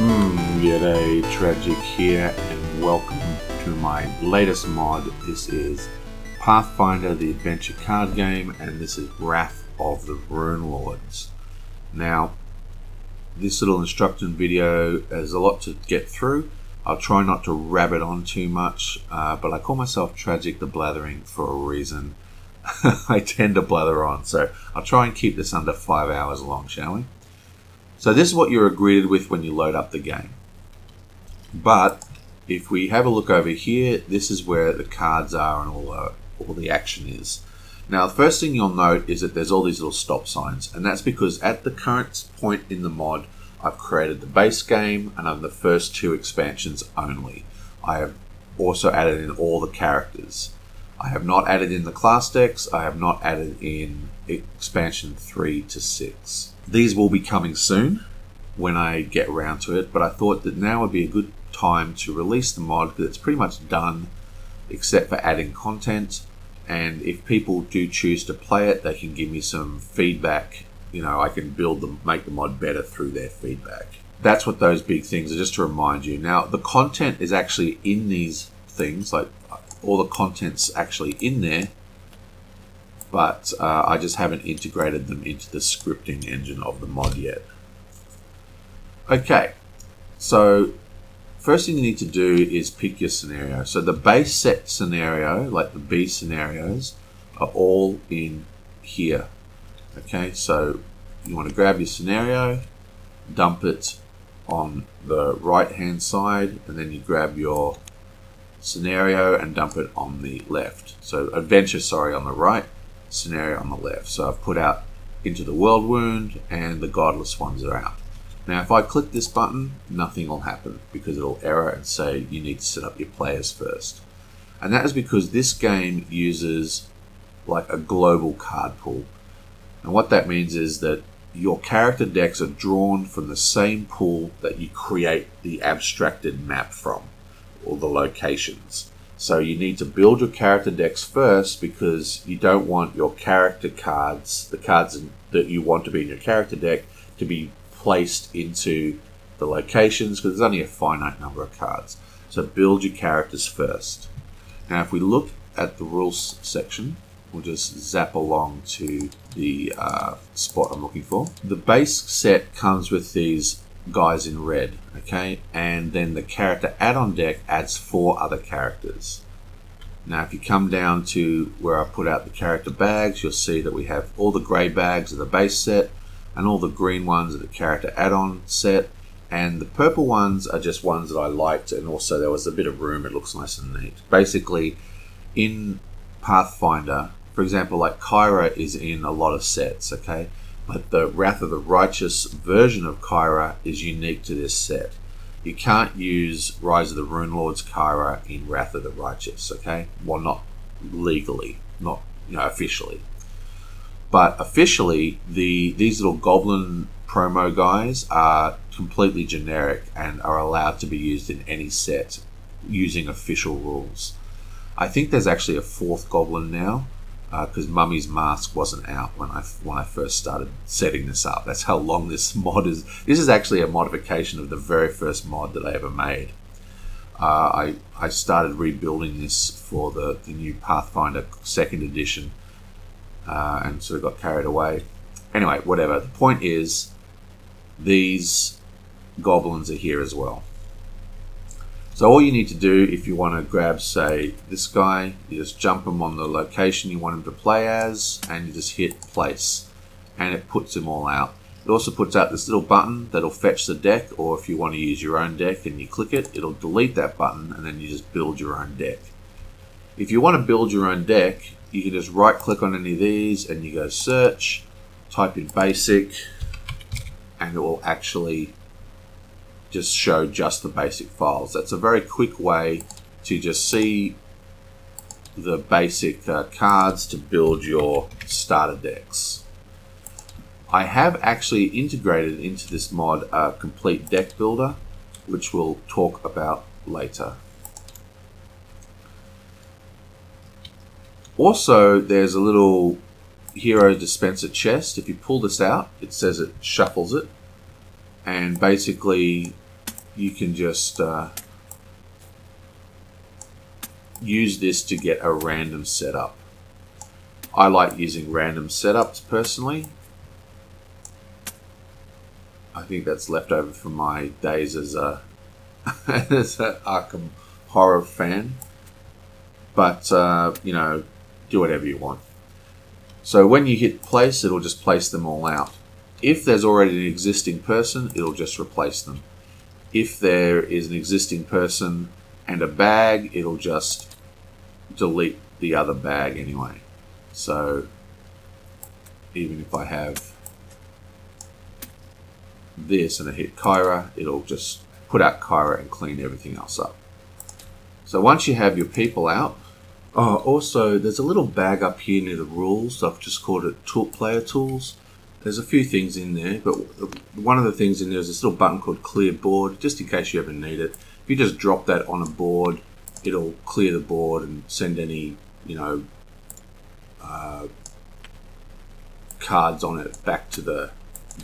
Hmm, G'day, Tragic here, and welcome to my latest mod. This is Pathfinder the Adventure card game, and this is Wrath of the Rune Lords. Now, this little instruction video has a lot to get through. I'll try not to rabbit on too much, uh, but I call myself Tragic the Blathering for a reason. I tend to blather on, so I'll try and keep this under five hours long, shall we? So this is what you're greeted with when you load up the game. But if we have a look over here, this is where the cards are and all the, all the action is. Now, the first thing you'll note is that there's all these little stop signs, and that's because at the current point in the mod, I've created the base game and I'm the first two expansions only. I have also added in all the characters. I have not added in the class decks, I have not added in expansion 3 to 6. These will be coming soon when I get around to it, but I thought that now would be a good time to release the mod because it's pretty much done except for adding content. And if people do choose to play it, they can give me some feedback. You know, I can build them, make the mod better through their feedback. That's what those big things are, just to remind you. Now, the content is actually in these things, like all the content's actually in there, but uh, I just haven't integrated them into the scripting engine of the mod yet. Okay, so first thing you need to do is pick your scenario. So the base set scenario, like the B scenarios, are all in here. Okay, so you want to grab your scenario, dump it on the right hand side, and then you grab your scenario and dump it on the left. So adventure, sorry, on the right, scenario on the left. So I've put out into the world wound and the godless ones are out. Now if I click this button, nothing will happen because it'll error and say you need to set up your players first. And that is because this game uses like a global card pool. And what that means is that your character decks are drawn from the same pool that you create the abstracted map from, or the locations. So you need to build your character decks first because you don't want your character cards, the cards that you want to be in your character deck, to be placed into the locations because there's only a finite number of cards. So build your characters first. Now, if we look at the rules section, we'll just zap along to the uh, spot I'm looking for. The base set comes with these guys in red, okay? And then the character add-on deck adds four other characters. Now, if you come down to where I put out the character bags, you'll see that we have all the grey bags of the base set and all the green ones of the character add-on set. And the purple ones are just ones that I liked, and also there was a bit of room. It looks nice and neat. Basically, in Pathfinder, for example, like Kyra is in a lot of sets, okay? But the Wrath of the Righteous version of Kyra is unique to this set. You can't use Rise of the Rune Lords Kyra in Wrath of the Righteous, okay? Well, not legally, not you know officially, but officially, the these little Goblin promo guys are completely generic and are allowed to be used in any set using official rules. I think there's actually a fourth Goblin now because uh, Mummy's Mask wasn't out when I when I first started setting this up. That's how long this mod is. This is actually a modification of the very first mod that I ever made. Uh, I I started rebuilding this for the, the new Pathfinder Second Edition, uh, and sort of got carried away. Anyway, whatever. The point is, these goblins are here as well. So all you need to do if you want to grab, say, this guy, you just jump him on the location you want him to play as, and you just hit place, and it puts them all out. It also puts out this little button that'll fetch the deck, or if you want to use your own deck and you click it, it'll delete that button, and then you just build your own deck. If you want to build your own deck, you can just right click on any of these, and you go search, type in basic, and it will actually just show just the basic files. That's a very quick way to just see the basic uh, cards to build your starter decks. I have actually integrated into this mod a complete deck builder, which we'll talk about later. Also, there's a little hero dispenser chest. If you pull this out, it says it shuffles it and basically you can just uh, use this to get a random setup. I like using random setups personally. I think that's left over from my days as a as an Arkham horror fan. But uh, you know, do whatever you want. So when you hit place, it'll just place them all out. If there's already an existing person, it'll just replace them. If there is an existing person and a bag, it'll just delete the other bag anyway. So even if I have this and I hit Kyra, it'll just put out Kyra and clean everything else up. So once you have your people out, oh, also there's a little bag up here near the rules. I've just called it tool, player tools. There's a few things in there, but one of the things in there is this little button called clear board, just in case you ever need it. If you just drop that on a board, it'll clear the board and send any, you know, uh, cards on it back to the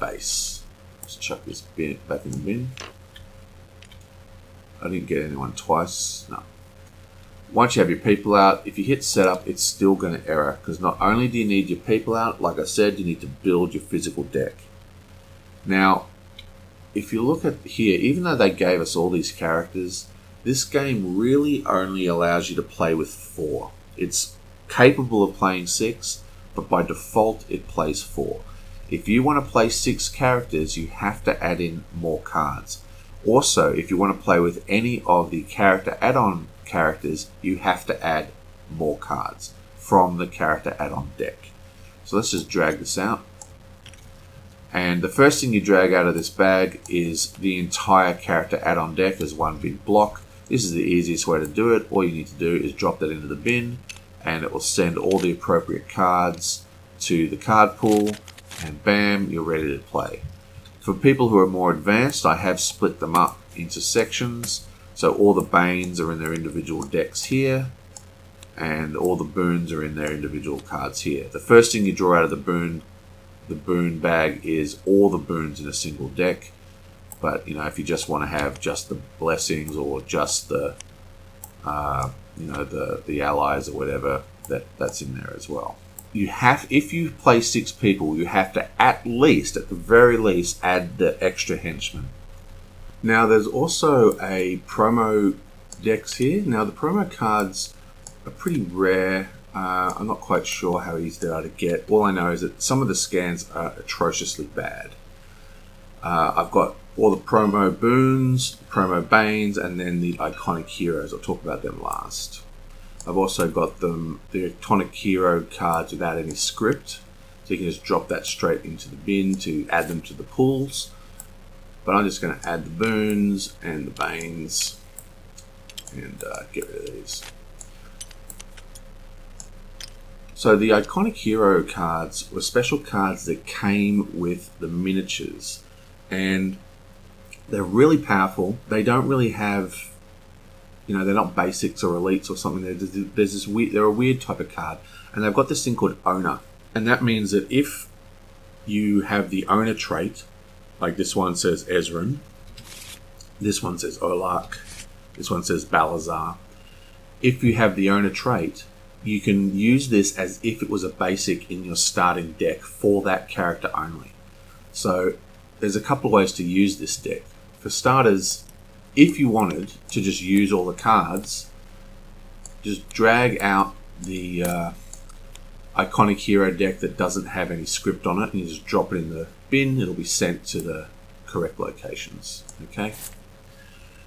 base. Let's chuck this bin back in the bin. I didn't get anyone twice. No. Once you have your people out, if you hit setup, it's still going to error because not only do you need your people out, like I said, you need to build your physical deck. Now, if you look at here, even though they gave us all these characters, this game really only allows you to play with four. It's capable of playing six, but by default it plays four. If you want to play six characters, you have to add in more cards. Also, if you want to play with any of the character add-on characters, you have to add more cards from the character add-on deck. So let's just drag this out. And the first thing you drag out of this bag is the entire character add-on deck as one big block. This is the easiest way to do it. All you need to do is drop that into the bin and it will send all the appropriate cards to the card pool and bam, you're ready to play. For people who are more advanced, I have split them up into sections so all the Banes are in their individual decks here, and all the boons are in their individual cards here. The first thing you draw out of the boon, the boon bag is all the boons in a single deck. But you know, if you just want to have just the blessings or just the, uh, you know, the the allies or whatever, that that's in there as well. You have, if you play six people, you have to at least, at the very least, add the extra henchmen. Now, there's also a promo decks here. Now, the promo cards are pretty rare. Uh, I'm not quite sure how easy they are to get. All I know is that some of the scans are atrociously bad. Uh, I've got all the promo boons, promo banes, and then the iconic heroes. I'll talk about them last. I've also got them the iconic hero cards without any script, so you can just drop that straight into the bin to add them to the pools. But I'm just going to add the boons and the banes and uh, get rid of these. So the iconic hero cards were special cards that came with the miniatures and they're really powerful. They don't really have, you know, they're not basics or elites or something. There's, there's this weird, they're a weird type of card and they've got this thing called owner. And that means that if you have the owner trait, like this one says Ezren. This one says Oloch. This one says Balazar. If you have the owner trait, you can use this as if it was a basic in your starting deck for that character only. So there's a couple ways to use this deck. For starters, if you wanted to just use all the cards, just drag out the uh, iconic hero deck that doesn't have any script on it and you just drop it in the bin, it'll be sent to the correct locations. Okay.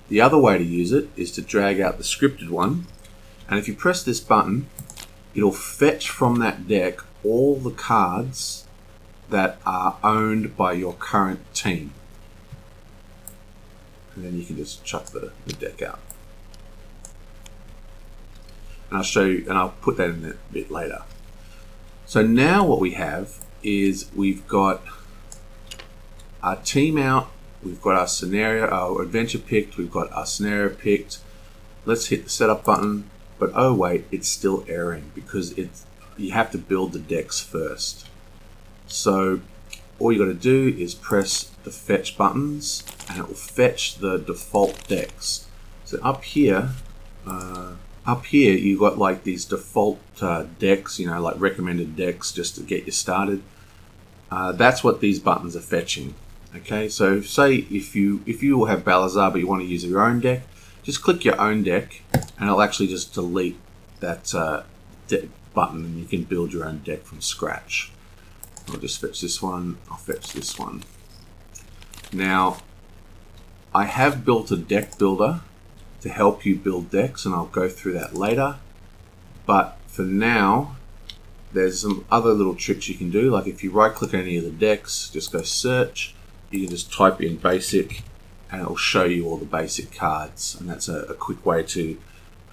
The other way to use it is to drag out the scripted one, and if you press this button, it'll fetch from that deck all the cards that are owned by your current team. And then you can just chuck the, the deck out. And I'll show you, and I'll put that in a bit later. So now what we have is we've got our team out. We've got our scenario, our adventure picked. We've got our scenario picked. Let's hit the setup button. But oh wait, it's still erroring because it's you have to build the decks first. So all you got to do is press the fetch buttons and it will fetch the default decks. So up here, uh, up here you've got like these default uh, decks, you know, like recommended decks just to get you started. Uh, that's what these buttons are fetching. Okay, so say if you if you have Balazar but you want to use your own deck, just click your own deck and it'll actually just delete that uh, button and you can build your own deck from scratch. I'll just fetch this one, I'll fetch this one. Now, I have built a deck builder to help you build decks and I'll go through that later. But for now, there's some other little tricks you can do. Like if you right click any of the decks, just go search, you can just type in basic and it'll show you all the basic cards. And that's a, a quick way to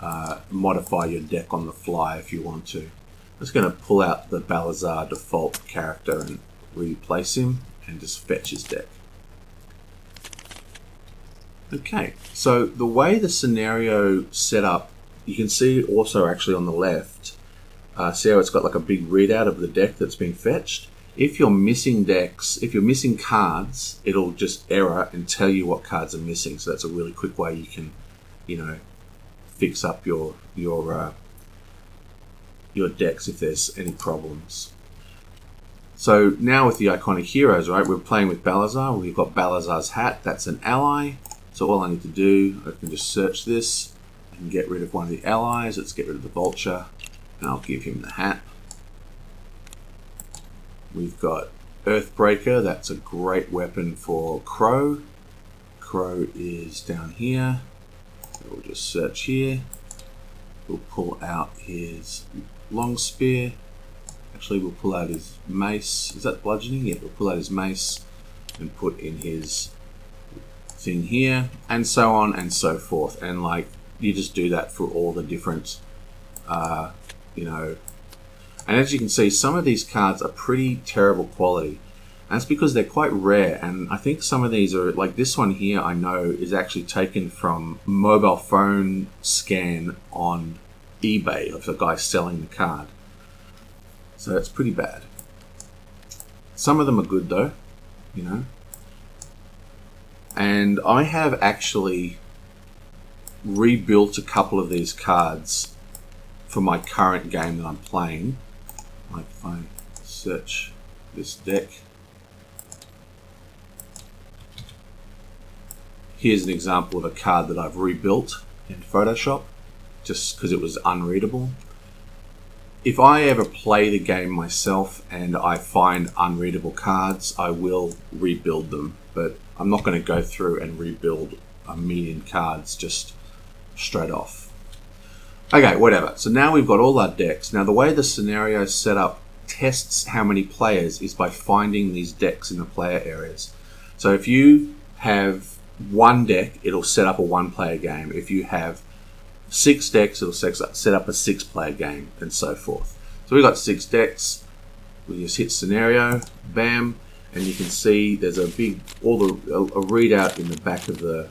uh, modify your deck on the fly if you want to. I'm just going to pull out the Balazar default character and replace him and just fetch his deck. Okay, so the way the scenario set up, you can see also actually on the left, uh, see how it's got like a big readout of the deck that's been fetched? If you're missing decks, if you're missing cards, it'll just error and tell you what cards are missing. So that's a really quick way you can, you know, fix up your your uh, your decks if there's any problems. So now with the iconic heroes, right, we're playing with Balazar. We've got Balazar's hat. That's an ally. So all I need to do, I can just search this and get rid of one of the allies. Let's get rid of the vulture and I'll give him the hat. We've got Earthbreaker. That's a great weapon for Crowe. Crowe is down here. We'll just search here. We'll pull out his long spear. Actually, we'll pull out his mace. Is that bludgeoning? Yeah, we'll pull out his mace and put in his thing here, and so on and so forth. And like, you just do that for all the different, uh, you know. And as you can see, some of these cards are pretty terrible quality. And it's because they're quite rare. And I think some of these are, like this one here, I know is actually taken from mobile phone scan on eBay of the guy selling the card. So it's pretty bad. Some of them are good though, you know. And I have actually rebuilt a couple of these cards for my current game that I'm playing. Like I search this deck. Here's an example of a card that I've rebuilt in Photoshop just because it was unreadable. If I ever play the game myself and I find unreadable cards, I will rebuild them. But I'm not going to go through and rebuild a million cards just straight off. Okay, whatever. So now we've got all our decks. Now the way the scenario set up tests how many players is by finding these decks in the player areas. So if you have one deck, it'll set up a one player game. If you have six decks, it'll set up a six player game, and so forth. So we've got six decks. We just hit scenario, bam, and you can see there's a big, all the a readout in the back of the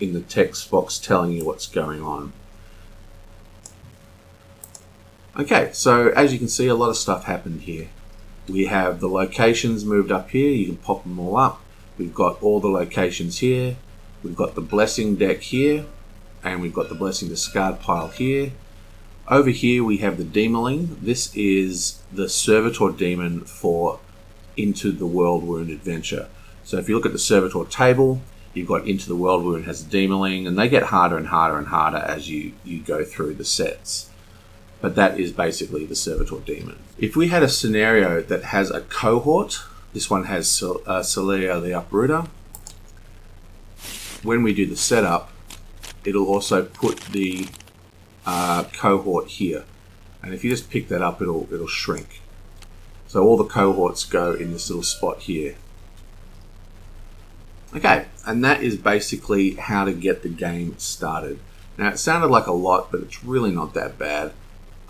in the text box telling you what's going on. Okay, so as you can see, a lot of stuff happened here. We have the locations moved up here. You can pop them all up. We've got all the locations here. We've got the blessing deck here and we've got the Blessing Discard pile here. Over here we have the Demoling. This is the Servitor Demon for Into the World Wound Adventure. So if you look at the Servitor table, you've got Into the World Wound has a Demoling, and they get harder and harder and harder as you, you go through the sets. But that is basically the Servitor Demon. If we had a scenario that has a cohort, this one has uh, Celia the Uprooter. When we do the setup, it'll also put the uh, cohort here. And if you just pick that up, it'll, it'll shrink. So all the cohorts go in this little spot here. Okay, and that is basically how to get the game started. Now it sounded like a lot, but it's really not that bad.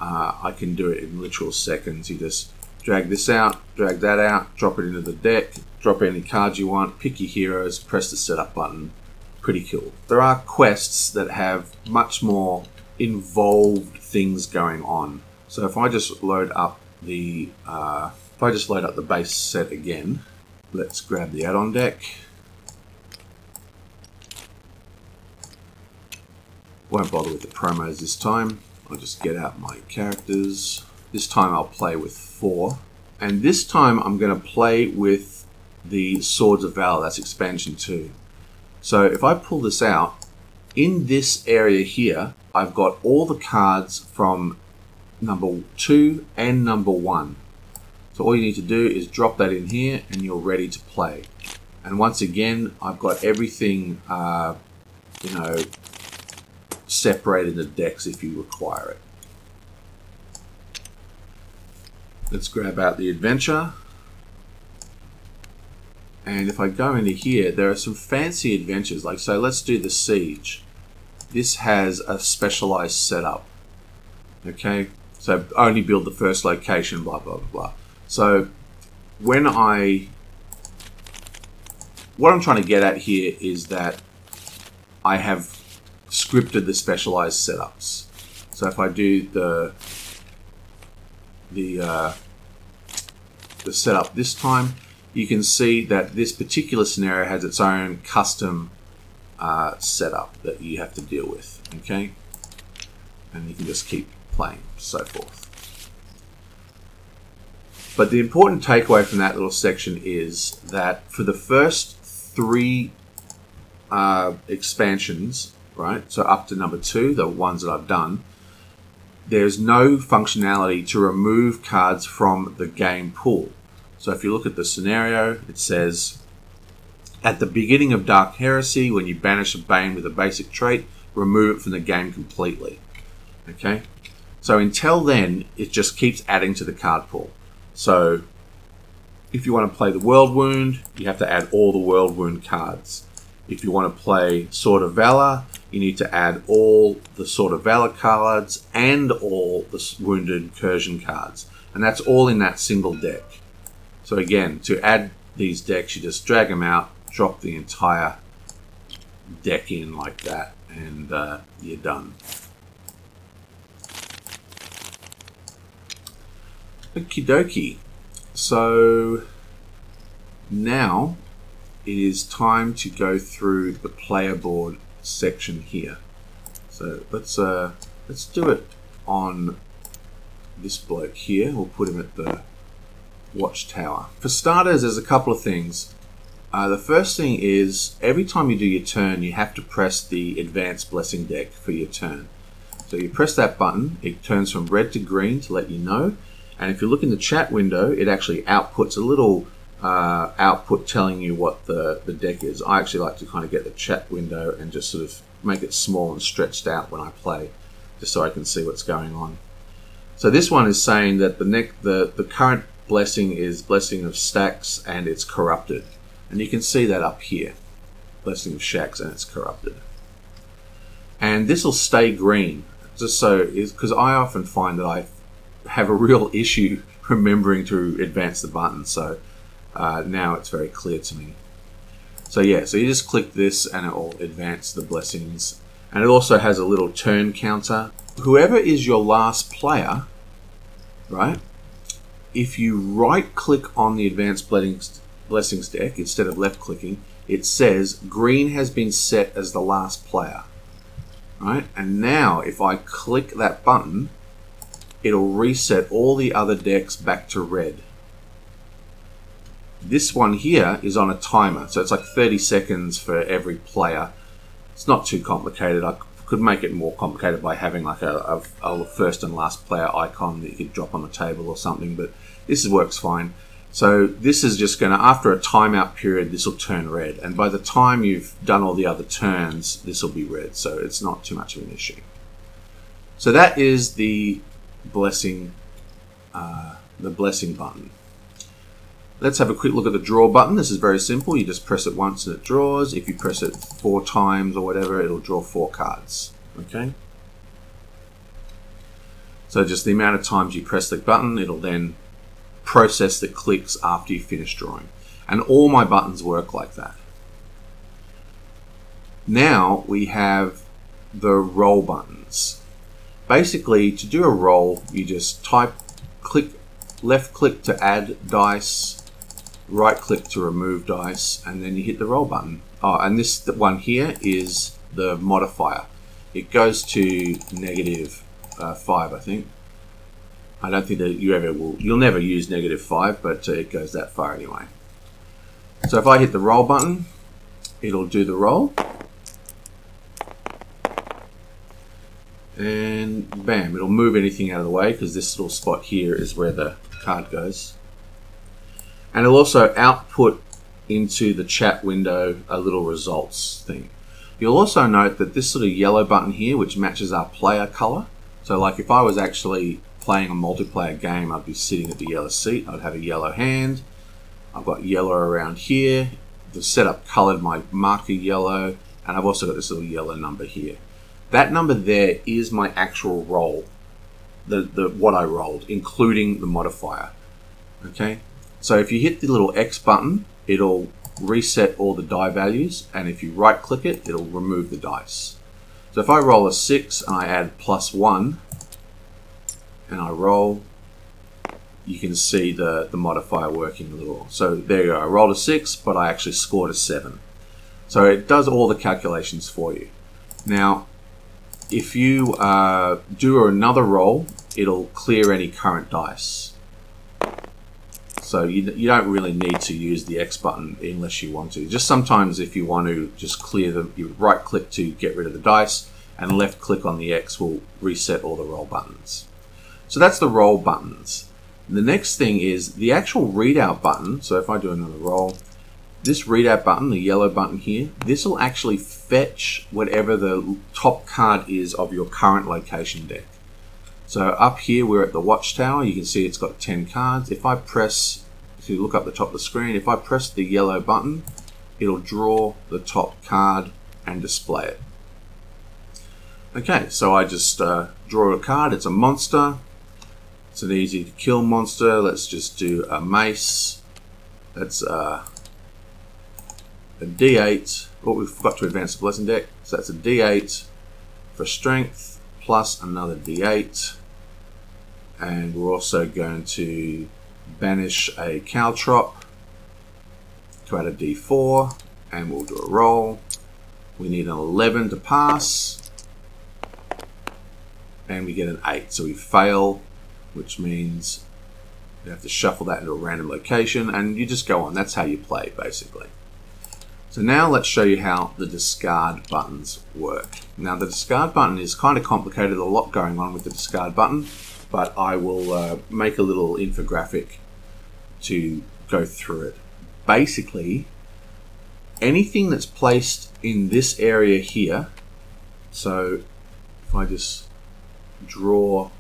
Uh, I can do it in literal seconds. You just drag this out, drag that out, drop it into the deck, drop any cards you want, pick your heroes, press the setup button, pretty cool. There are quests that have much more involved things going on. So if I just load up the uh, If I just load up the base set again, let's grab the add-on deck. Won't bother with the promos this time. I'll just get out my characters. This time I'll play with four. And this time I'm going to play with the Swords of Valor. That's expansion 2. So if I pull this out, in this area here, I've got all the cards from number 2 and number 1. So all you need to do is drop that in here and you're ready to play. And once again, I've got everything, uh, you know, separated the decks if you require it. Let's grab out the adventure. And if I go into here, there are some fancy adventures. Like, so let's do the Siege. This has a specialized setup. Okay, so only build the first location, blah, blah, blah, blah. So when I, what I'm trying to get at here is that I have scripted the specialized setups. So if I do the the uh, the setup this time, you can see that this particular scenario has its own custom uh, setup that you have to deal with. Okay, and you can just keep playing, so forth. But the important takeaway from that little section is that for the first three uh, expansions, right? So up to number two, the ones that I've done, there's no functionality to remove cards from the game pool. So if you look at the scenario, it says at the beginning of Dark Heresy, when you banish a Bane with a basic trait, remove it from the game completely. Okay? So until then, it just keeps adding to the card pool. So if you want to play the World Wound, you have to add all the World Wound cards. If you want to play Sword of Valor, you need to add all the Sword of Valor cards and all the Worldwound Incursion cards. And that's all in that single deck. So again, to add these decks, you just drag them out, drop the entire deck in like that, and uh, you're done. Okie dokie. So now it is time to go through the player board section here. So let's uh, let's do it on this bloke here. We'll put him at the watchtower. For starters, there's a couple of things. Uh, the first thing is every time you do your turn, you have to press the advanced blessing deck for your turn. So you press that button, it turns from red to green to let you know. And if you look in the chat window, it actually outputs a little uh, output telling you what the, the deck is. I actually like to kind of get the chat window and just sort of make it small and stretched out when I play, just so I can see what's going on. So this one is saying that the neck the, the current blessing is blessing of Shax and it's corrupted. And you can see that up here. Blessing of Shax and it's corrupted. And this will stay green. Just so is because I often find that I have a real issue remembering to advance the button. So uh, now it's very clear to me. So yeah, so you just click this and it will advance the blessings. And it also has a little turn counter. Whoever is your last player, right? If you right click on the advanced blessings, blessings deck instead of left clicking, it says green has been set as the last player. Right? And now if I click that button, it'll reset all the other decks back to red. This one here is on a timer, so it's like 30 seconds for every player. It's not too complicated. I could make it more complicated by having like a, a, a first and last player icon that you could drop on the table or something, but this works fine. So this is just going to, after a timeout period, this will turn red. And by the time you've done all the other turns, this will be red. So it's not too much of an issue. So that is the blessing, uh, the blessing button. Let's have a quick look at the draw button. This is very simple. You just press it once and it draws. If you press it four times or whatever, it'll draw four cards. Okay. So just the amount of times you press the button, it'll then process the clicks after you finish drawing. And all my buttons work like that. Now we have the roll buttons. Basically, to do a roll, you just type, click left click to add dice, right click to remove dice, and then you hit the roll button. Oh, and this one here is the modifier. It goes to negative uh, 5, I think. I don't think that you ever will, you'll never use negative 5, but uh, it goes that far anyway. So if I hit the roll button, it'll do the roll. And bam, it'll move anything out of the way because this little spot here is where the card goes. And it'll also output into the chat window a little results thing. You'll also note that this sort of yellow button here, which matches our player color. So like if I was actually playing a multiplayer game, I'd be sitting at the yellow seat. I'd have a yellow hand. I've got yellow around here. The setup colored my marker yellow. And I've also got this little yellow number here. That number there is my actual roll. The, the what I rolled, including the modifier. Okay, so if you hit the little X button, it'll reset all the die values, and if you right click it, it'll remove the dice. So if I roll a 6 and I add plus 1, and I roll, you can see the, the modifier working a little. So there you go, I rolled a 6, but I actually scored a 7. So it does all the calculations for you. Now, if you uh, do another roll, it'll clear any current dice. So you, you don't really need to use the X button unless you want to. Just sometimes if you want to just clear them, you right click to get rid of the dice and left click on the X will reset all the roll buttons. So that's the roll buttons. The next thing is the actual readout button. So if I do another roll, this readout button, the yellow button here, this will actually fetch whatever the top card is of your current location deck. So up here, we're at the watchtower. You can see it's got 10 cards. If I press, if you look up the top of the screen, if I press the yellow button, it'll draw the top card and display it. Okay, so I just uh, draw a card. It's a monster. It's an easy to kill monster. Let's just do a mace. That's uh, a D8. Oh, we've got to advance the blessing deck. So that's a D8 for strength plus another d8 and we're also going to banish a caltrop to add a d4 and we'll do a roll. We need an 11 to pass and we get an 8 so we fail which means you have to shuffle that into a random location and you just go on. That's how you play basically. So now let's show you how the discard buttons work. Now the discard button is kind of complicated, a lot going on with the discard button, but I will uh, make a little infographic to go through it. Basically, anything that's placed in this area here, so if I just draw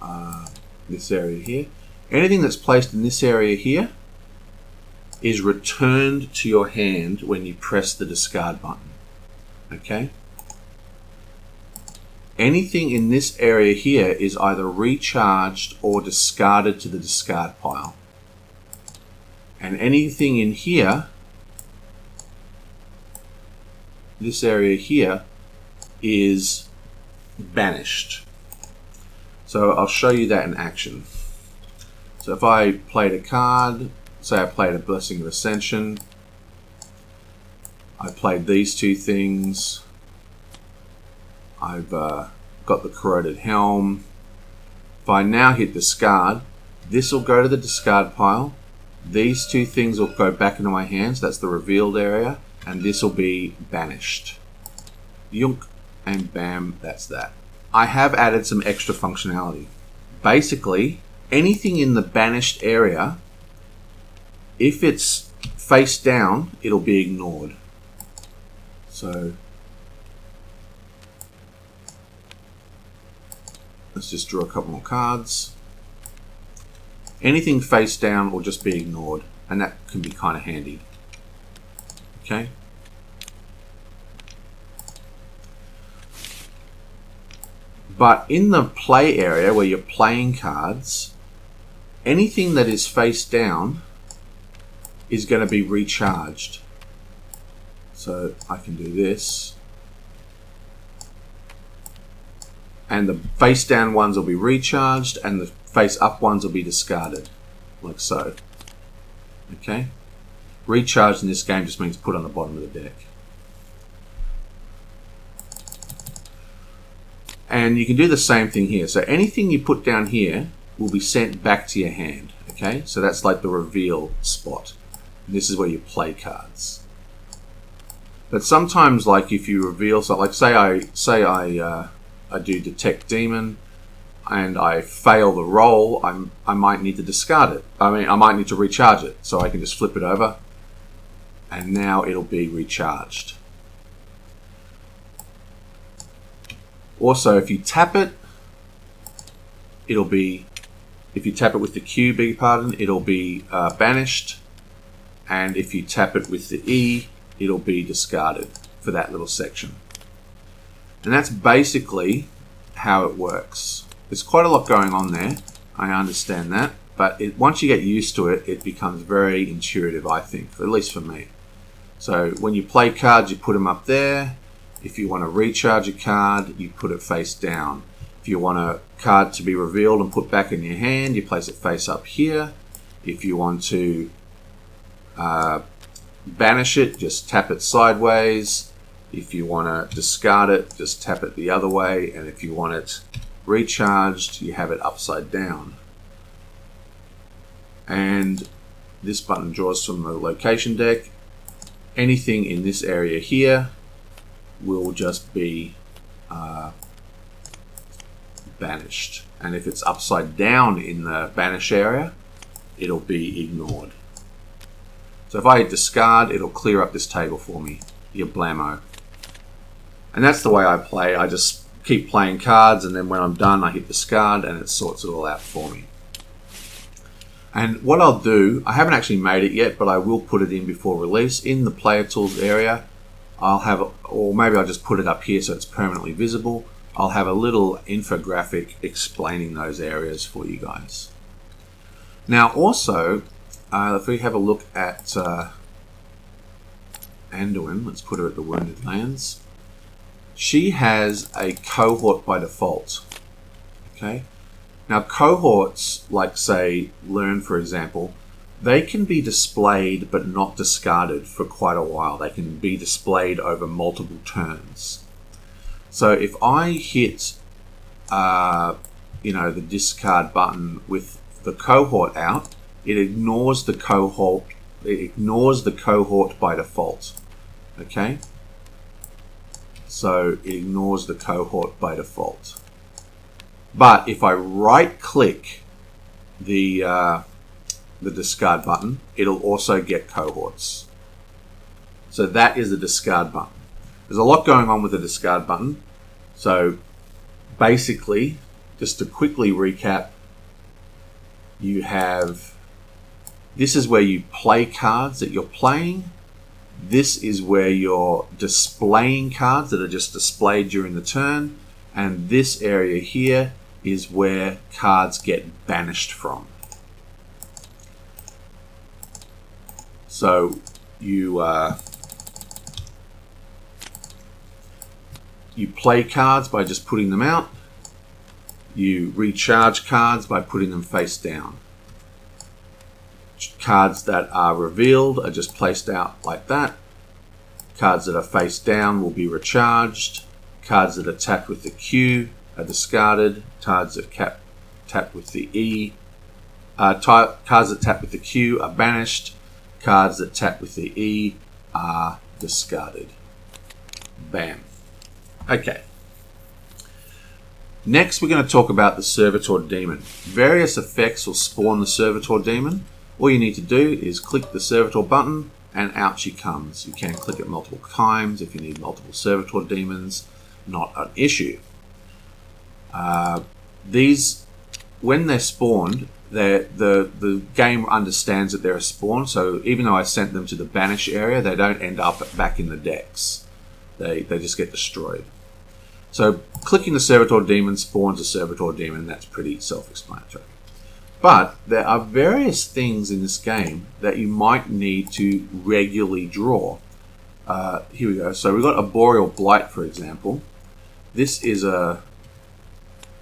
uh, this area here, anything that's placed in this area here is returned to your hand when you press the discard button. Okay? Anything in this area here is either recharged or discarded to the discard pile. And anything in here, this area here, is banished. So I'll show you that in action. So if I played a card, say I played a Blessing of Ascension. I played these two things. I've uh, got the Corroded Helm. If I now hit discard, this will go to the discard pile. These two things will go back into my hands. That's the revealed area. And this will be banished. Yunk and bam, that's that. I have added some extra functionality. Basically, anything in the banished area if it's face down, it'll be ignored. So let's just draw a couple more cards. Anything face down will just be ignored, and that can be kind of handy. Okay. But in the play area where you're playing cards, anything that is face down is going to be recharged. So I can do this. And the face down ones will be recharged and the face up ones will be discarded, like so. Okay? Recharge in this game just means put on the bottom of the deck. And you can do the same thing here. So anything you put down here will be sent back to your hand. Okay, so that's like the reveal spot. And this is where you play cards. But sometimes, like if you reveal something, like say I say I uh, I do detect demon, and I fail the roll, I'm I might need to discard it. I mean, I might need to recharge it, so I can just flip it over, and now it'll be recharged. Also, if you tap it, it'll be, if you tap it with the Q, beg pardon, it'll be uh, banished. And if you tap it with the E, it'll be discarded for that little section. And that's basically how it works. There's quite a lot going on there. I understand that. But it, once you get used to it, it becomes very intuitive, I think, at least for me. So when you play cards, you put them up there. If you want to recharge a card, you put it face down. If you want a card to be revealed and put back in your hand, you place it face up here. If you want to uh, banish it, just tap it sideways. If you want to discard it, just tap it the other way. And if you want it recharged, you have it upside down. And this button draws from the location deck. Anything in this area here will just be uh, banished. And if it's upside down in the banish area, it'll be ignored. So if I discard, it'll clear up this table for me. Your blammo. And that's the way I play. I just keep playing cards and then when I'm done I hit the discard and it sorts it all out for me. And what I'll do, I haven't actually made it yet, but I will put it in before release. In the player tools area, I'll have, or maybe I'll just put it up here so it's permanently visible. I'll have a little infographic explaining those areas for you guys. Now also, uh, if we have a look at uh, Anduin, let's put her at the Wounded Lands. She has a cohort by default. Okay. Now cohorts, like say Learn for example, they can be displayed but not discarded for quite a while. They can be displayed over multiple turns. So if I hit, uh, you know, the discard button with the cohort out, it ignores the cohort. It ignores the cohort by default. Okay. So it ignores the cohort by default. But if I right click the uh, the discard button, it'll also get cohorts. So that is the discard button. There's a lot going on with the discard button. So basically, just to quickly recap, you have this is where you play cards that you're playing. This is where you're displaying cards that are just displayed during the turn. And this area here is where cards get banished from. So you uh, you play cards by just putting them out. You recharge cards by putting them face down. Cards that are revealed are just placed out like that. Cards that are face down will be recharged. Cards that are tapped with the Q are discarded. Cards that cap tapped with the E. Uh, cards that tap with the Q are banished. Cards that tap with the E are discarded. Bam. Okay. Next, we're going to talk about the Servitor Demon. Various effects will spawn the Servitor Demon. All you need to do is click the Servitor button and out she comes. You can click it multiple times if you need multiple Servitor Demons. Not an issue. Uh, these, when they're spawned, the the game understands that they're a spawn. So even though I sent them to the banish area, they don't end up back in the decks. They they just get destroyed. So clicking the Servitor Demon spawns a Servitor Demon. That's pretty self-explanatory. But there are various things in this game that you might need to regularly draw. Uh, here we go. So we've got a Boreal Blight, for example. This is a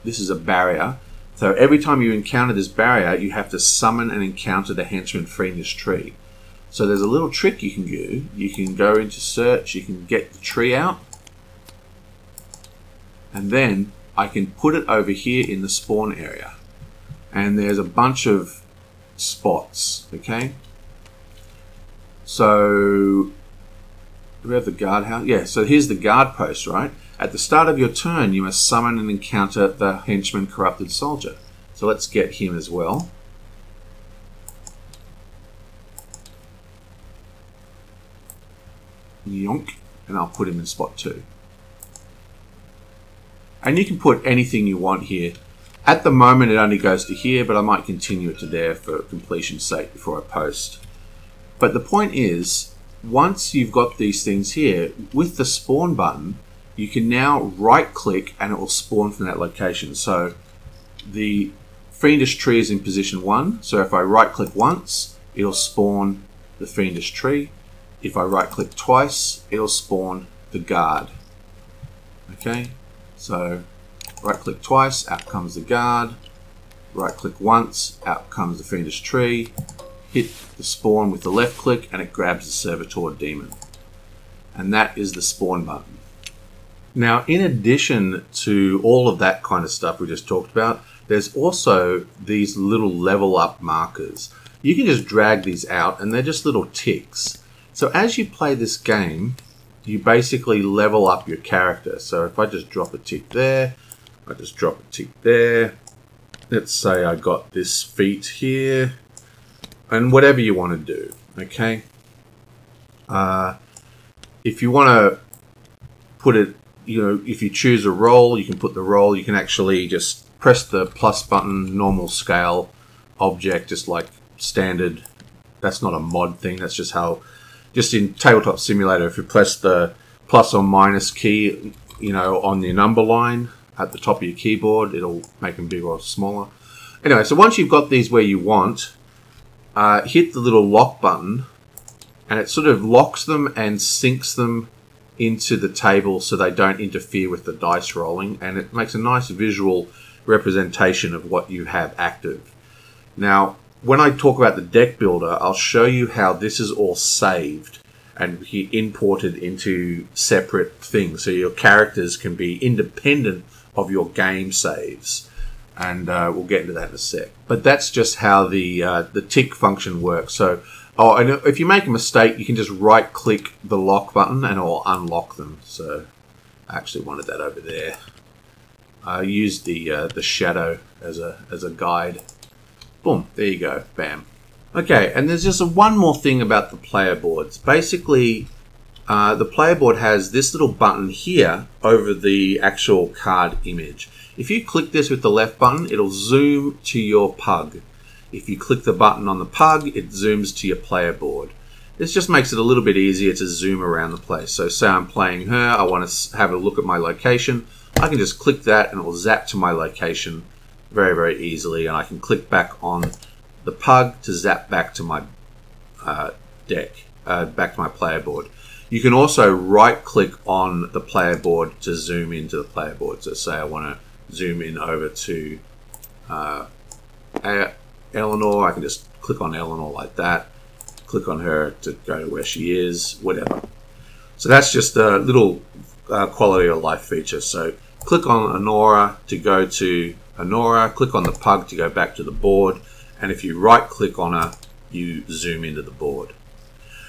this is a barrier So every time you encounter this barrier, you have to summon and encounter the henchman Fiendish Tree. So there's a little trick you can do. You can go into search, you can get the tree out, and then I can put it over here in the spawn area. And there's a bunch of spots, okay? So, we have the guard house? Yeah, so here's the guard post, right? At the start of your turn, you must summon and encounter the henchman corrupted soldier. So let's get him as well. Yonk, and I'll put him in spot two. And you can put anything you want here. At the moment it only goes to here, but I might continue it to there for completion's sake before I post. But the point is, once you've got these things here, with the spawn button, you can now right click and it will spawn from that location. So the Fiendish tree is in position 1, so if I right click once, it'll spawn the Fiendish tree. If I right click twice, it'll spawn the guard. Okay, so right click twice, out comes the guard. Right click once, out comes the Fiendish tree. Hit the spawn with the left click and it grabs the Servitor demon. And that is the spawn button. Now, in addition to all of that kind of stuff we just talked about, there's also these little level up markers. You can just drag these out and they're just little ticks. So as you play this game, you basically level up your character. So if I just drop a tick there, I just drop a tick there. Let's say I got this feet here and whatever you want to do, okay? Uh, if you want to put it, you know, if you choose a roll, you can put the roll. you can actually just press the plus button, normal scale object, just like standard. That's not a mod thing. That's just how, just in Tabletop Simulator, if you press the plus or minus key, you know, on your number line at the top of your keyboard, it'll make them bigger or smaller. Anyway, so once you've got these where you want, uh, hit the little lock button, and it sort of locks them and syncs them into the table so they don't interfere with the dice rolling, and it makes a nice visual representation of what you have active. Now, when I talk about the deck builder, I'll show you how this is all saved and imported into separate things so your characters can be independent of your game saves. And uh, we'll get into that in a sec. But that's just how the uh, the tick function works. So, oh, and if you make a mistake, you can just right click the lock button and it'll unlock them. So, I actually wanted that over there. I used the uh, the shadow as a as a guide. Boom, there you go, bam. Okay, and there's just one more thing about the player boards. Basically, uh, the player board has this little button here over the actual card image. If you click this with the left button, it'll zoom to your pug. If you click the button on the pug, it zooms to your player board. This just makes it a little bit easier to zoom around the place. So say I'm playing her, I want to have a look at my location. I can just click that and it will zap to my location very, very easily. And I can click back on the pug to zap back to my uh, deck, uh, back to my player board. You can also right click on the player board to zoom into the player board. So say I want to zoom in over to uh, Eleanor, I can just click on Eleanor like that. Click on her to go to where she is, whatever. So that's just a little uh, quality of life feature. So click on Honora to go to Honora, click on the pug to go back to the board, and if you right click on her, you zoom into the board.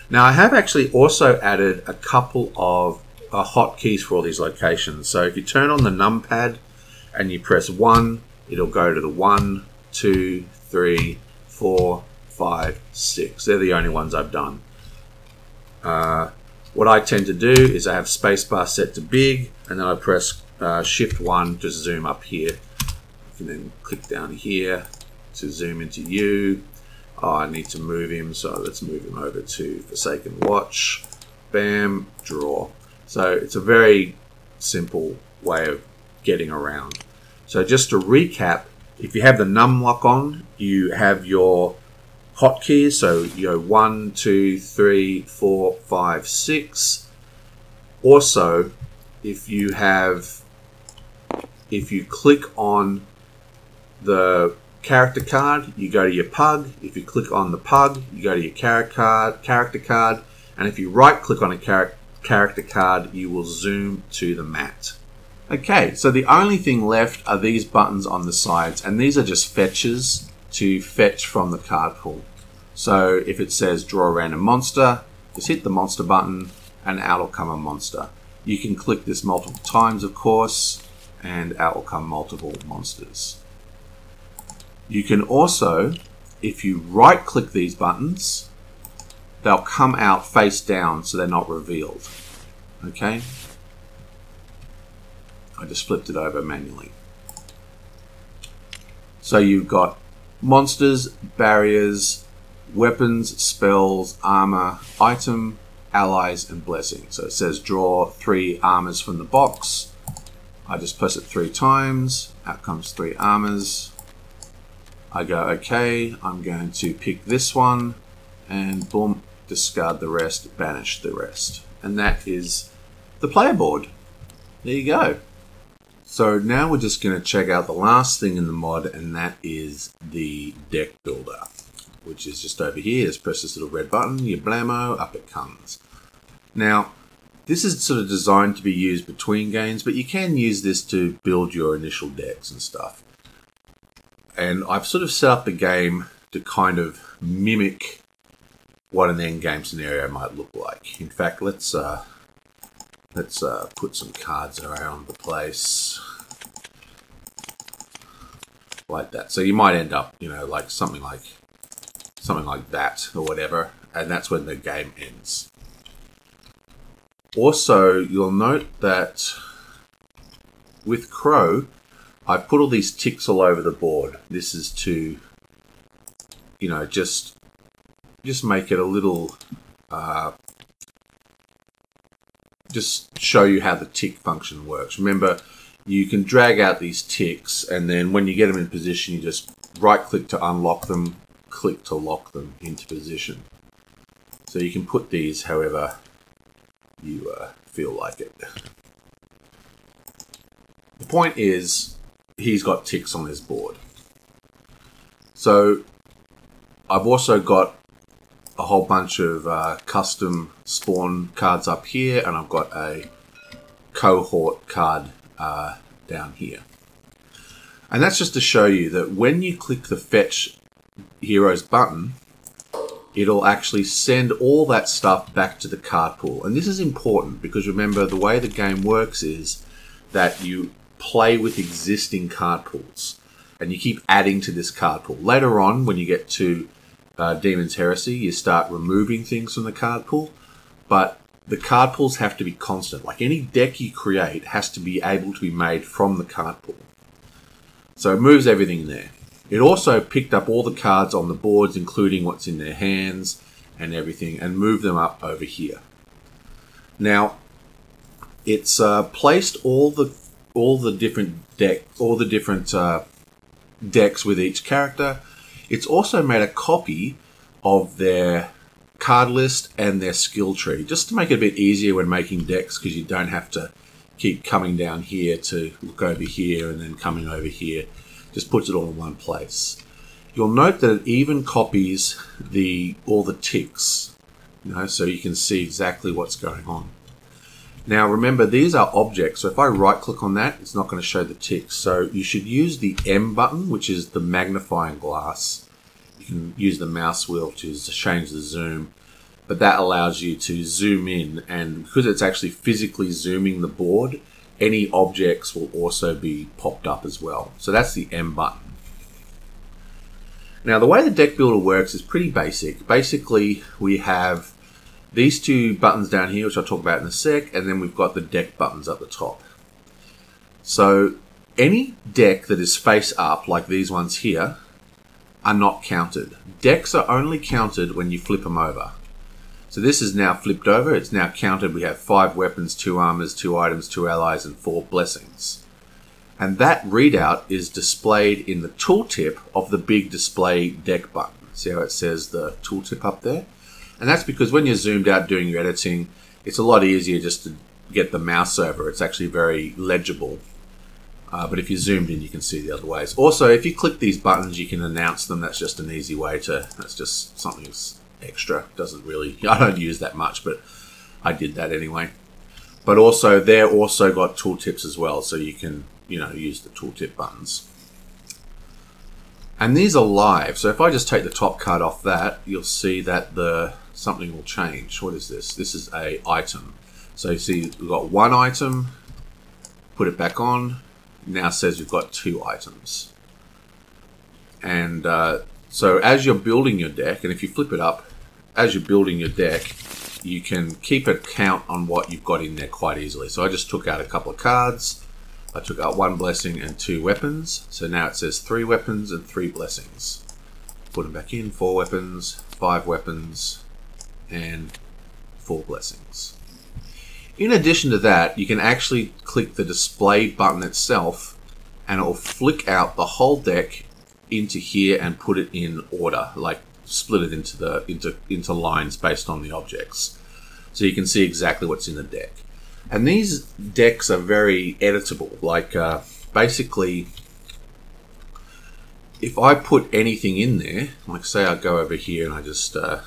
Now I have actually also added a couple of uh, hotkeys for all these locations. So if you turn on the numpad and you press 1, it'll go to the 1, 2, 3, 4, 5, 6. They're the only ones I've done. Uh, what I tend to do is I have spacebar set to big and then I press uh, shift 1 to zoom up here. Can then click down here to zoom into you. Oh, I need to move him, so let's move him over to Forsaken Watch. Bam, draw. So it's a very simple way of getting around. So just to recap, if you have the num lock on, you have your hotkeys. So you go one, two, three, four, five, six. Also, if you have, if you click on the character card, you go to your pug. If you click on the pug, you go to your character card, character card, and if you right click on a char- character card, you will zoom to the mat. Okay, so the only thing left are these buttons on the sides, and these are just fetches to fetch from the card pool. So if it says draw a random monster, just hit the monster button and out will come a monster. You can click this multiple times, of course, and out will come multiple monsters. You can also, if you right click these buttons, they'll come out face down so they're not revealed. Okay? I just flipped it over manually. So you've got monsters, barriers, weapons, spells, armor, item, allies, and blessings. So it says draw three armors from the box. I just press it three times. Out comes three armors. I go, okay, I'm going to pick this one, and boom, discard the rest, banish the rest. And that is the player board. There you go. So now we're just going to check out the last thing in the mod, and that is the deck builder, which is just over here. Just press this little red button, your blammo, up it comes. Now, this is sort of designed to be used between games, but you can use this to build your initial decks and stuff and I've sort of set up the game to kind of mimic what an end game scenario might look like. In fact, let's uh, let's uh, put some cards around the place like that. So you might end up, you know, like something like something like that or whatever, and that's when the game ends. Also, you'll note that with Crowe, I've put all these ticks all over the board. This is to, you know, just just make it a little, uh, just show you how the tick function works. Remember, you can drag out these ticks, and then when you get them in position, you just right click to unlock them, click to lock them into position. So you can put these however you uh, feel like it. The point is, he's got ticks on his board. So I've also got a whole bunch of uh, custom spawn cards up here, and I've got a cohort card uh, down here. And that's just to show you that when you click the Fetch Heroes button, it'll actually send all that stuff back to the card pool. And this is important because remember, the way the game works is that you play with existing card pools and you keep adding to this card pool. Later on, when you get to uh, Demon's Heresy, you start removing things from the card pool, but the card pools have to be constant. Like any deck you create has to be able to be made from the card pool. So it moves everything there. It also picked up all the cards on the boards, including what's in their hands and everything, and moved them up over here. Now, it's uh, placed all the all the different deck, all the different uh, decks with each character. It's also made a copy of their card list and their skill tree, just to make it a bit easier when making decks, because you don't have to keep coming down here to look over here and then coming over here. Just puts it all in one place. You'll note that it even copies the all the ticks, you know, so you can see exactly what's going on. Now remember, these are objects, so if I right click on that, it's not going to show the ticks. So you should use the M button, which is the magnifying glass. You can use the mouse wheel to change the zoom, but that allows you to zoom in, and because it's actually physically zooming the board, any objects will also be popped up as well. So that's the M button. Now the way the deck builder works is pretty basic. Basically, we have these two buttons down here, which I'll talk about in a sec, and then we've got the deck buttons at the top. So any deck that is face up, like these ones here, are not counted. Decks are only counted when you flip them over. So this is now flipped over. It's now counted. We have five weapons, two armors, two items, two allies, and four blessings. And that readout is displayed in the tooltip of the big display deck button. See how it says the tooltip up there? And that's because when you're zoomed out doing your editing, it's a lot easier just to get the mouse over. It's actually very legible. Uh, but if you zoomed in, you can see the other ways. Also, if you click these buttons, you can announce them. That's just an easy way to. That's just something extra. Doesn't really. I don't use that much, but I did that anyway. But also, they're also got tooltips as well, so you can you know use the tooltip buttons. And these are live, so if I just take the top card off that, you'll see that the something will change. What is this? This is a item. So you see we've got one item, put it back on, now says we've got two items. And uh, so as you're building your deck, and if you flip it up, as you're building your deck, you can keep a count on what you've got in there quite easily. So I just took out a couple of cards. I took out one blessing and two weapons. So now it says three weapons and three blessings. Put them back in, four weapons, five weapons, and four blessings. In addition to that, you can actually click the display button itself and it will flick out the whole deck into here and put it in order, like split it into the into into lines based on the objects. So you can see exactly what's in the deck. And these decks are very editable. Like uh, basically, if I put anything in there, like say I go over here and I just uh,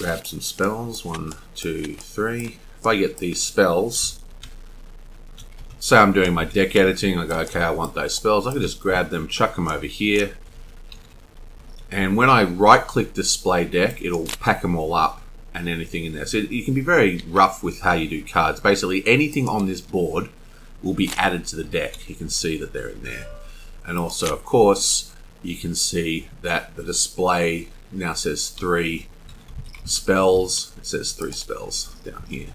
grab some spells, one, two, three. If I get these spells, say I'm doing my deck editing, I go, okay, I want those spells. I can just grab them, chuck them over here. And when I right click display deck, it'll pack them all up and anything in there. So you can be very rough with how you do cards. Basically, anything on this board will be added to the deck. You can see that they're in there. And also, of course, you can see that the display now says three spells. It says three spells down here.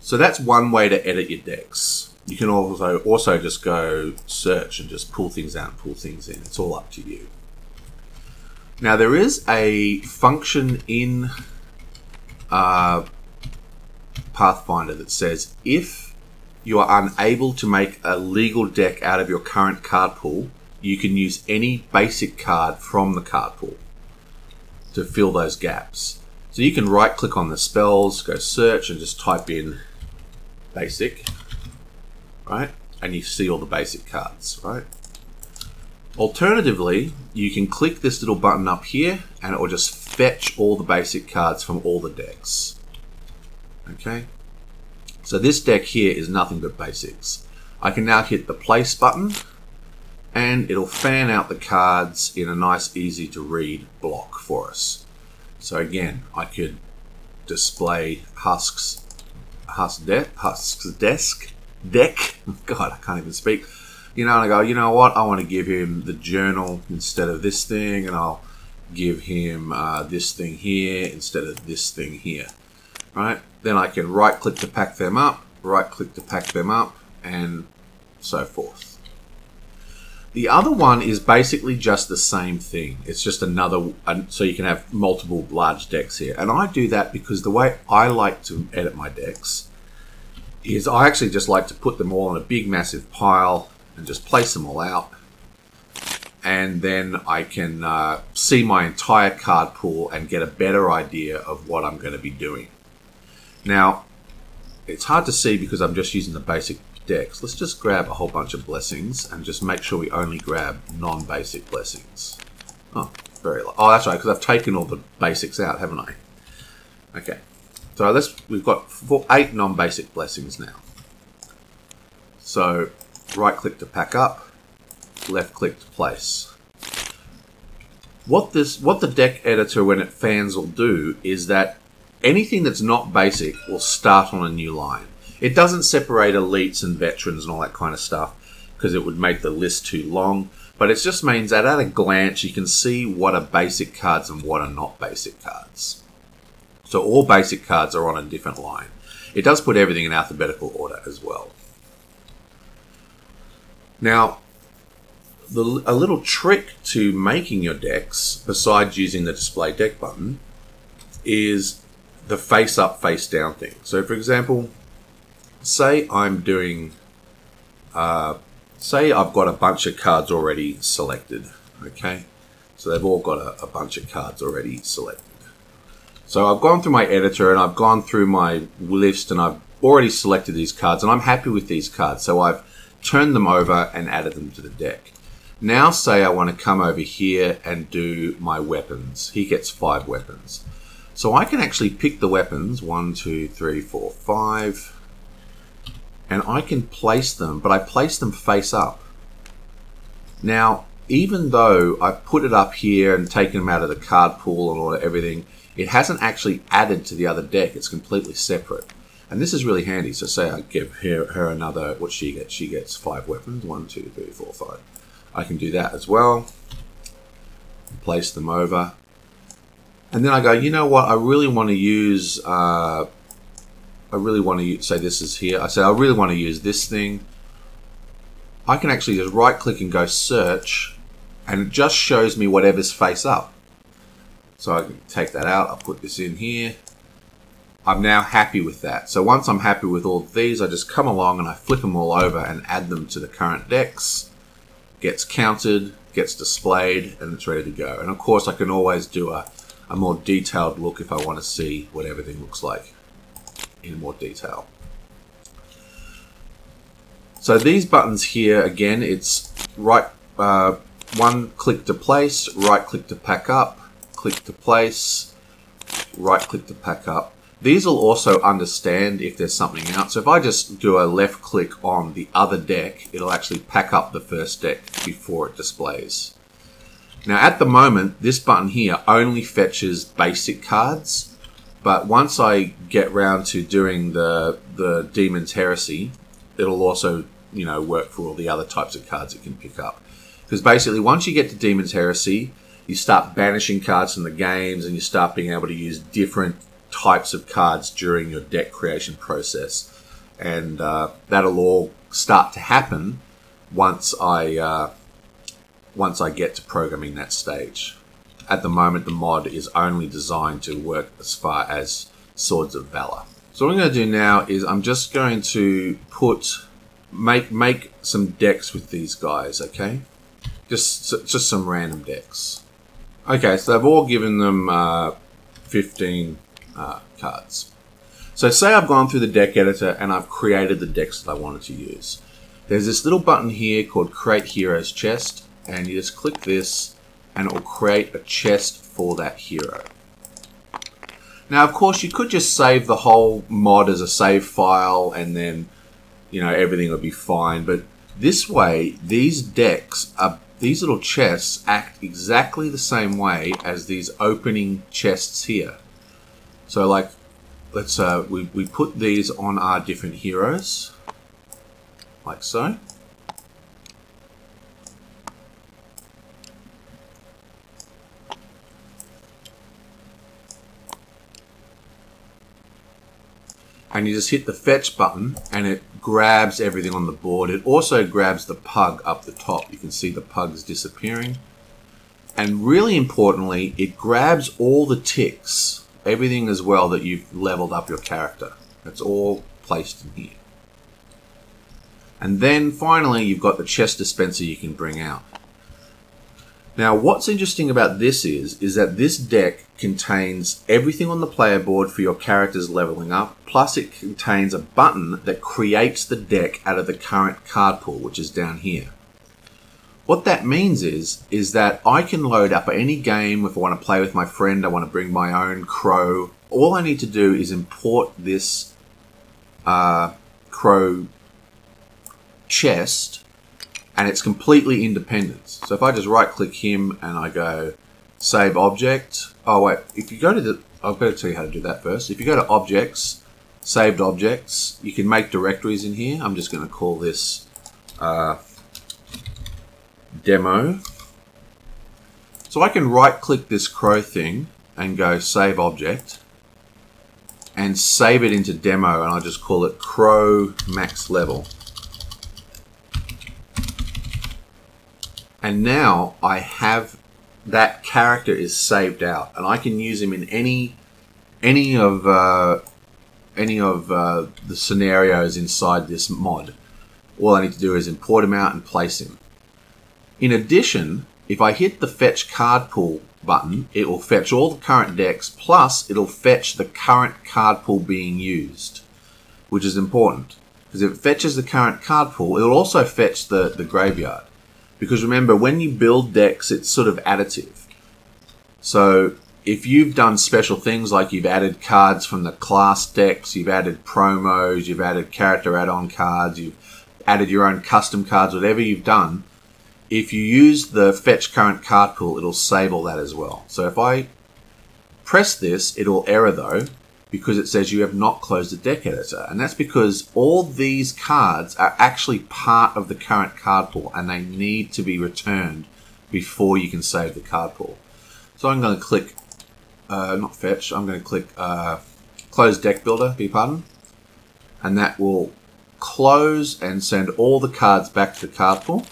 So that's one way to edit your decks. You can also also just go search and just pull things out and pull things in. It's all up to you. Now there is a function in uh, Pathfinder that says if you are unable to make a legal deck out of your current card pool, you can use any basic card from the card pool to fill those gaps. So you can right click on the spells, go search and just type in basic, right? And you see all the basic cards, right? Alternatively, you can click this little button up here and it will just fetch all the basic cards from all the decks. Okay, so this deck here is nothing but basics. I can now hit the place button and it'll fan out the cards in a nice easy to read block for us. So again, I could display Husk's Husk, de Husk's desk deck. God, I can't even speak you know, and I go, you know what? I want to give him the journal instead of this thing, and I'll give him uh, this thing here instead of this thing here, right? Then I can right click to pack them up, right click to pack them up, and so forth. The other one is basically just the same thing. It's just another, so you can have multiple large decks here. And I do that because the way I like to edit my decks is I actually just like to put them all in a big massive pile and just place them all out. And then I can uh, see my entire card pool and get a better idea of what I'm going to be doing. Now, it's hard to see because I'm just using the basic decks. Let's just grab a whole bunch of blessings and just make sure we only grab non-basic blessings. Oh, very low. Oh, that's right, because I've taken all the basics out, haven't I? Okay. So let's, we've got four, eight non-basic blessings now. So right click to pack up, left click to place. What this, what the deck editor when it fans will do is that anything that's not basic will start on a new line. It doesn't separate elites and veterans and all that kind of stuff because it would make the list too long. But it just means that at a glance you can see what are basic cards and what are not basic cards. So all basic cards are on a different line. It does put everything in alphabetical order as well. Now, the, a little trick to making your decks, besides using the display deck button, is the face up, face down thing. So, for example, say I'm doing, uh, say I've got a bunch of cards already selected, okay? So they've all got a, a bunch of cards already selected. So I've gone through my editor and I've gone through my list and I've already selected these cards and I'm happy with these cards. So I've turned them over and added them to the deck. Now say I want to come over here and do my weapons. He gets five weapons. So I can actually pick the weapons, one, two, three, four, five, and I can place them, but I place them face up. Now, even though I've put it up here and taken them out of the card pool and all everything, it hasn't actually added to the other deck. It's completely separate. And this is really handy. So say I give her, her another, what she gets? She gets five weapons. One, two, three, four, five. I can do that as well. Place them over. And then I go, you know what? I really want to use, uh, I really want to use, say this is here. I say, I really want to use this thing. I can actually just right click and go search and it just shows me whatever's face up. So I can take that out, I'll put this in here. I'm now happy with that. So once I'm happy with all these, I just come along and I flip them all over and add them to the current decks. Gets counted, gets displayed, and it's ready to go. And of course, I can always do a, a more detailed look if I want to see what everything looks like in more detail. So these buttons here, again, it's right uh, one click to place, right click to pack up, click to place, right click to pack up. These will also understand if there's something out. So if I just do a left click on the other deck, it'll actually pack up the first deck before it displays. Now at the moment, this button here only fetches basic cards, but once I get round to doing the, the Demon's Heresy, it'll also you know work for all the other types of cards it can pick up. Because basically, once you get to Demon's Heresy, you start banishing cards from the games, and you start being able to use different types of cards during your deck creation process, and uh, that'll all start to happen once I uh, once I get to programming that stage. At the moment, the mod is only designed to work as far as Swords of Valor. So what I'm going to do now is I'm just going to put make make some decks with these guys, okay? Just just some random decks. Okay, so they've all given them uh, 15 uh, cards. So say I've gone through the deck editor and I've created the decks that I wanted to use. There's this little button here called Create Heroes Chest, and you just click this and it will create a chest for that hero. Now, of course, you could just save the whole mod as a save file and then you know, everything would be fine. But this way, these decks are these little chests act exactly the same way as these opening chests here. So like, let's uh, we, we put these on our different heroes, like so. And you just hit the fetch button and it grabs everything on the board. It also grabs the pug up the top. You can see the pugs disappearing. And really importantly, it grabs all the ticks, everything as well that you've leveled up your character. It's all placed in here. And then finally, you've got the chest dispenser you can bring out. Now, what's interesting about this is, is that this deck contains everything on the player board for your characters leveling up, plus it contains a button that creates the deck out of the current card pool, which is down here. What that means is, is that I can load up any game if I want to play with my friend, I want to bring my own Crowe. All I need to do is import this uh, Crowe chest and it's completely independent. So if I just right click him and I go save object, oh wait, if you go to the, I've got to tell you how to do that first. If you go to objects, saved objects, you can make directories in here. I'm just going to call this uh, demo. So I can right click this Crowe thing and go save object and save it into demo and I'll just call it Crowe max level. And now I have that character is saved out, and I can use him in any any of uh, any of uh, the scenarios inside this mod. All I need to do is import him out and place him. In addition, if I hit the fetch card pool button, it will fetch all the current decks, plus it'll fetch the current card pool being used which is important. Because if it fetches the current card pool, it'll also fetch the, the graveyard. Because remember, when you build decks, it's sort of additive. So if you've done special things like you've added cards from the class decks, you've added promos, you've added character add-on cards, you've added your own custom cards, whatever you've done, if you use the fetch current card pool, it'll save all that as well. So if I press this, it'll error though, because it says you have not closed the deck editor. And that's because all these cards are actually part of the current card pool and they need to be returned before you can save the card pool. So I'm going to click, uh, not fetch, I'm going to click uh, close deck builder, be pardon. And that will close and send all the cards back to the card pool.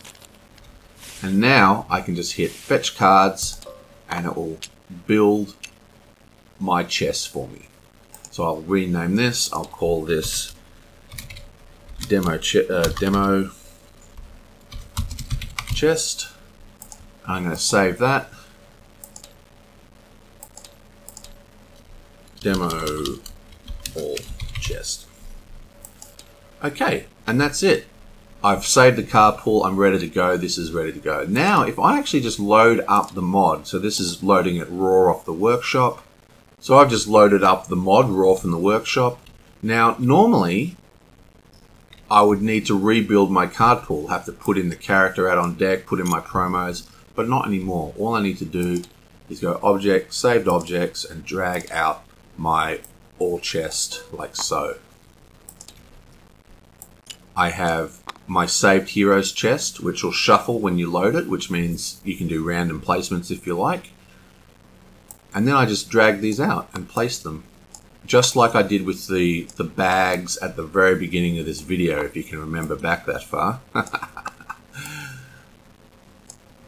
And now I can just hit fetch cards and it will build my chest for me. So I'll rename this. I'll call this demo uh, demo chest. I'm going to save that. Demo all chest. Okay, and that's it. I've saved the card pool, I'm ready to go, this is ready to go. Now, if I actually just load up the mod, so this is loading it raw off the workshop. So I've just loaded up the mod raw from the workshop. Now, normally, I would need to rebuild my card pool, have to put in the character out on deck, put in my promos, but not anymore. All I need to do is go object, saved objects, and drag out my all chest like so. I have my saved heroes chest, which will shuffle when you load it, which means you can do random placements if you like. And then I just drag these out and place them. Just like I did with the, the bags at the very beginning of this video, if you can remember back that far.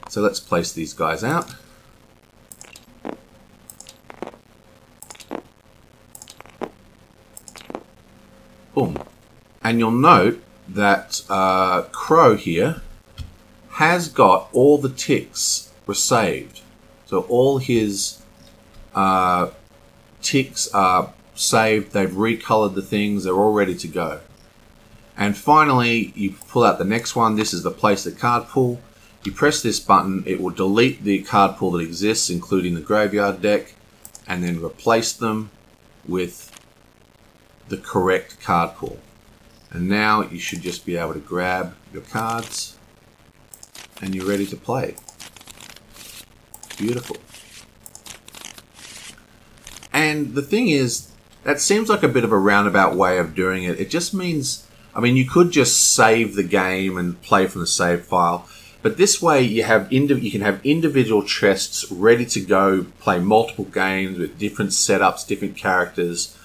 so let's place these guys out. Boom. And you'll note that uh, Crowe here has got all the ticks were saved. So all his uh, ticks are saved. They've recolored the things. They're all ready to go. And finally, you pull out the next one. This is the place the card pool. You press this button, it will delete the card pool that exists, including the graveyard deck, and then replace them with the correct card pool. And now you should just be able to grab your cards and you're ready to play. Beautiful. And the thing is, that seems like a bit of a roundabout way of doing it. It just means, I mean, you could just save the game and play from the save file, but this way you have you can have individual chests ready to go, play multiple games with different setups, different characters,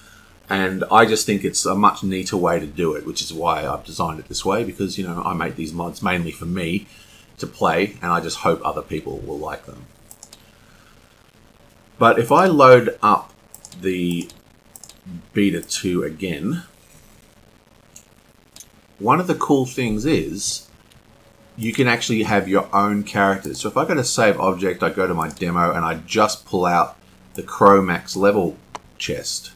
and I just think it's a much neater way to do it, which is why I've designed it this way because you know I make these mods mainly for me to play, and I just hope other people will like them. But if I load up the Beta 2 again, one of the cool things is you can actually have your own characters. So if I go to save object, I go to my demo and I just pull out the Crowe max level chest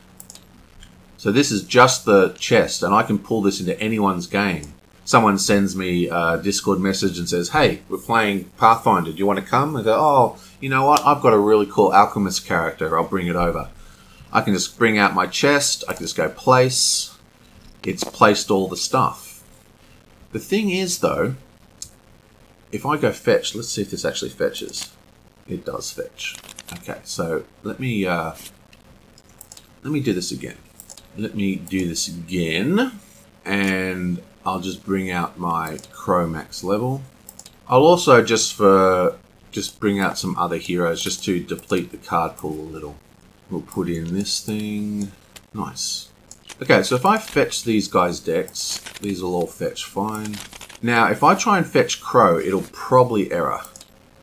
so this is just the chest, and I can pull this into anyone's game. Someone sends me a Discord message and says, "Hey, we're playing Pathfinder. Do you want to come?" I go, "Oh, you know what? I've got a really cool alchemist character. I'll bring it over." I can just bring out my chest. I can just go place. It's placed all the stuff. The thing is, though, if I go fetch, let's see if this actually fetches. It does fetch. Okay, so let me uh, let me do this again let me do this again and I'll just bring out my Crowe max level. I'll also just for just bring out some other heroes just to deplete the card pool a little. We'll put in this thing. Nice. Okay, so if I fetch these guys' decks, these will all fetch fine. Now, if I try and fetch Crowe, it'll probably error.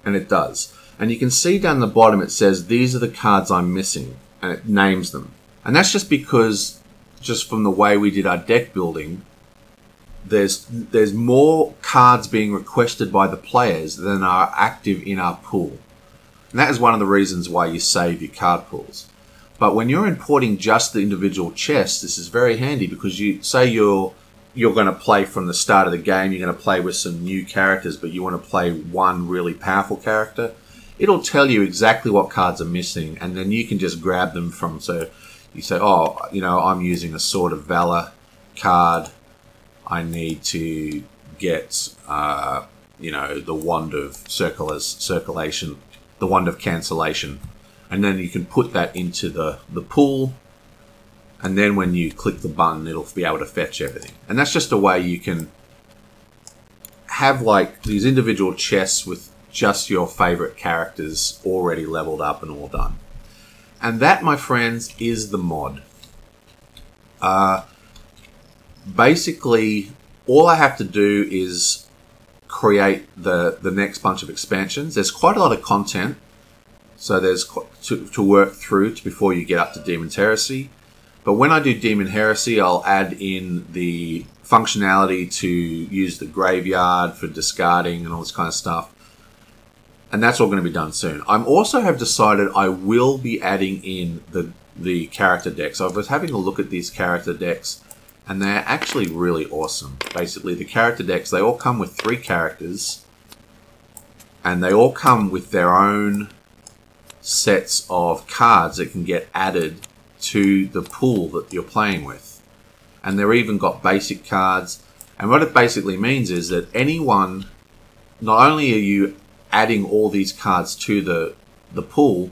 And it does. And you can see down the bottom it says, these are the cards I'm missing. And it names them. And that's just because just from the way we did our deck building, there's there's more cards being requested by the players than are active in our pool. And that is one of the reasons why you save your card pools. But when you're importing just the individual chests, this is very handy because you say you're you're going to play from the start of the game. You're going to play with some new characters, but you want to play one really powerful character. It'll tell you exactly what cards are missing, and then you can just grab them from. So you say, "Oh, you know, I'm using a Sword of Valor card. I need to get, uh, you know, the Wand of Circulation, the Wand of Cancellation." And then you can put that into the, the pool. And then when you click the button it'll be able to fetch everything. And that's just a way you can have like these individual chests with just your favorite characters already leveled up and all done. And that my friends is the mod. Uh, basically all I have to do is create the the next bunch of expansions. There's quite a lot of content so there's to, to work through before you get up to Demon's Heresy but when I do Demon Heresy, I'll add in the functionality to use the graveyard for discarding and all this kind of stuff. And that's all going to be done soon. I also have decided I will be adding in the the character decks. I was having a look at these character decks and they're actually really awesome. Basically, the character decks, they all come with three characters and they all come with their own sets of cards that can get added to the pool that you're playing with. And they're even got basic cards. And what it basically means is that anyone, not only are you adding all these cards to the the pool,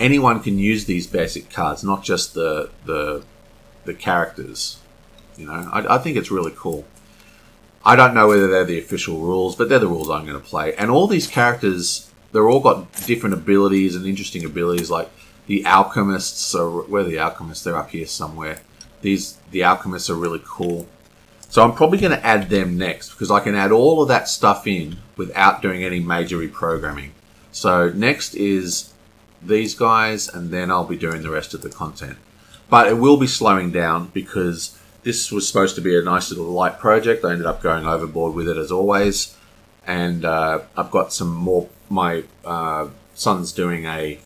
anyone can use these basic cards, not just the the the characters. You know, I, I think it's really cool. I don't know whether they're the official rules, but they're the rules I'm going to play. And all these characters, they're all got different abilities and interesting abilities. Like the alchemists are where the alchemists? They're up here somewhere. These the alchemists are really cool. So i'm probably going to add them next because i can add all of that stuff in without doing any major reprogramming. So next is these guys and then i'll be doing the rest of the content. But it will be slowing down because this was supposed to be a nice little light project. I ended up going overboard with it as always. And uh, i've got some more my uh, son's doing a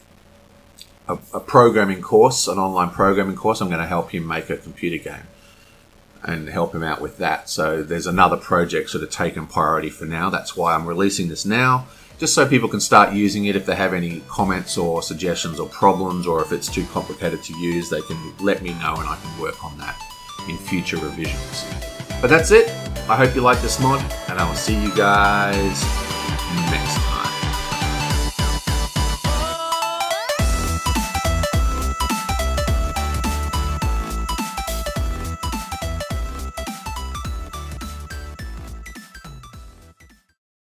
a, a programming course, an online programming course. I'm going to help him make a computer game and help him out with that. So there's another project sort of taken priority for now. That's why I'm releasing this now, just so people can start using it. If they have any comments or suggestions or problems, or if it's too complicated to use, they can let me know and I can work on that in future revisions. But that's it. I hope you like this mod, and I will see you guys